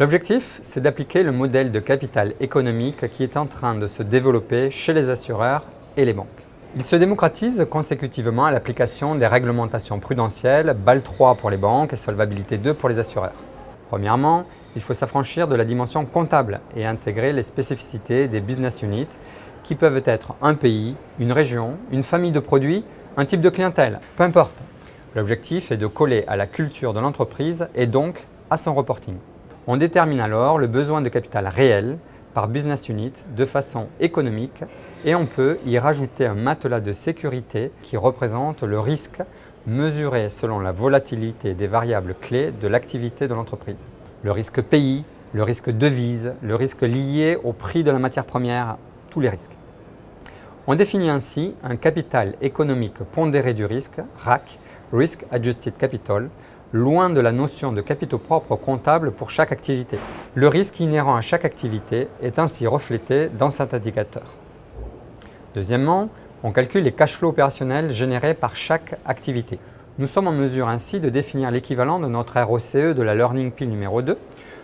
L'objectif, c'est d'appliquer le modèle de capital économique qui est en train de se développer chez les assureurs et les banques. Il se démocratise consécutivement à l'application des réglementations prudentielles BAL 3 pour les banques et Solvabilité 2 pour les assureurs. Premièrement, il faut s'affranchir de la dimension comptable et intégrer les spécificités des business units qui peuvent être un pays, une région, une famille de produits, un type de clientèle, peu importe. L'objectif est de coller à la culture de l'entreprise et donc à son reporting. On détermine alors le besoin de capital réel par business unit de façon économique et on peut y rajouter un matelas de sécurité qui représente le risque mesuré selon la volatilité des variables clés de l'activité de l'entreprise. Le risque pays, le risque devise, le risque lié au prix de la matière première, tous les risques. On définit ainsi un capital économique pondéré du risque, RAC, Risk Adjusted Capital, loin de la notion de capitaux propres comptables pour chaque activité. Le risque inhérent à chaque activité est ainsi reflété dans cet indicateur. Deuxièmement, on calcule les cash flows opérationnels générés par chaque activité. Nous sommes en mesure ainsi de définir l'équivalent de notre ROCE de la Learning Pill numéro 2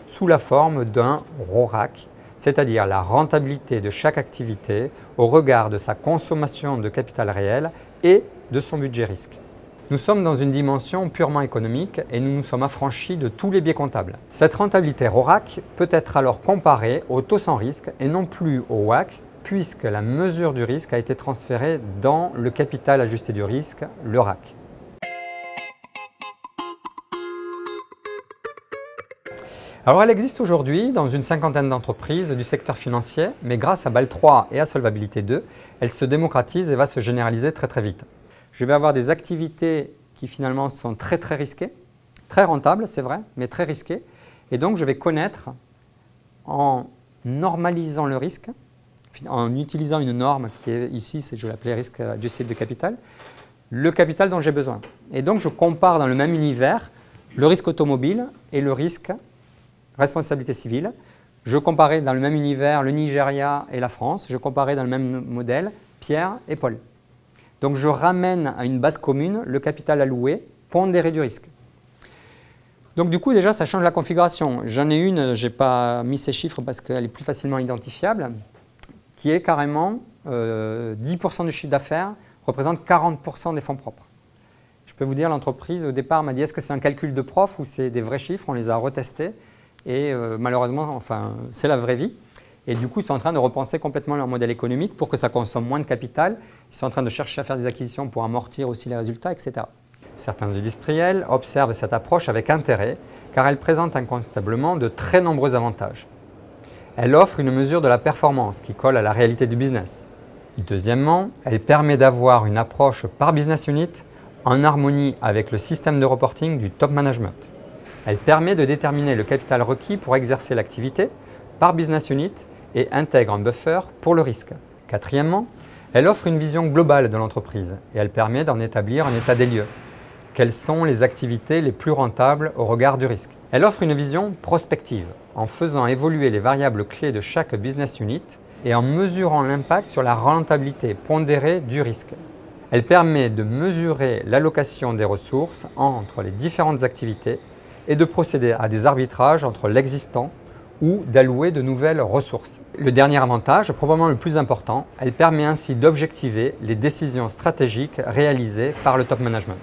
sous la forme d'un RORAC, c'est-à-dire la rentabilité de chaque activité au regard de sa consommation de capital réel et de son budget risque. Nous sommes dans une dimension purement économique et nous nous sommes affranchis de tous les biais comptables. Cette rentabilité RORAC peut être alors comparée au taux sans risque et non plus au WAC puisque la mesure du risque a été transférée dans le capital ajusté du risque, le RAC. Alors elle existe aujourd'hui dans une cinquantaine d'entreprises du secteur financier, mais grâce à BAL 3 et à Solvabilité 2, elle se démocratise et va se généraliser très très vite je vais avoir des activités qui finalement sont très très risquées, très rentables, c'est vrai, mais très risquées. Et donc je vais connaître en normalisant le risque, en utilisant une norme qui est ici, je l'appelais risque adjusted de capital, le capital dont j'ai besoin. Et donc je compare dans le même univers le risque automobile et le risque responsabilité civile. Je comparais dans le même univers le Nigeria et la France. Je comparais dans le même modèle Pierre et Paul. Donc je ramène à une base commune le capital alloué pondéré du risque. Donc du coup déjà ça change la configuration. J'en ai une, je n'ai pas mis ces chiffres parce qu'elle est plus facilement identifiable, qui est carrément 10% euh, du chiffre d'affaires représente 40% des fonds propres. Je peux vous dire, l'entreprise au départ m'a dit est-ce que c'est un calcul de prof ou c'est des vrais chiffres? On les a retestés et euh, malheureusement, enfin, c'est la vraie vie. Et du coup, ils sont en train de repenser complètement leur modèle économique pour que ça consomme moins de capital. Ils sont en train de chercher à faire des acquisitions pour amortir aussi les résultats, etc. Certains industriels observent cette approche avec intérêt car elle présente incontestablement de très nombreux avantages. Elle offre une mesure de la performance qui colle à la réalité du business. Deuxièmement, elle permet d'avoir une approche par business unit en harmonie avec le système de reporting du top management. Elle permet de déterminer le capital requis pour exercer l'activité par business unit et intègre un buffer pour le risque. Quatrièmement, elle offre une vision globale de l'entreprise et elle permet d'en établir un état des lieux. Quelles sont les activités les plus rentables au regard du risque? Elle offre une vision prospective en faisant évoluer les variables clés de chaque business unit et en mesurant l'impact sur la rentabilité pondérée du risque. Elle permet de mesurer l'allocation des ressources entre les différentes activités et de procéder à des arbitrages entre l'existant ou d'allouer de nouvelles ressources. Le dernier avantage, probablement le plus important, elle permet ainsi d'objectiver les décisions stratégiques réalisées par le top management.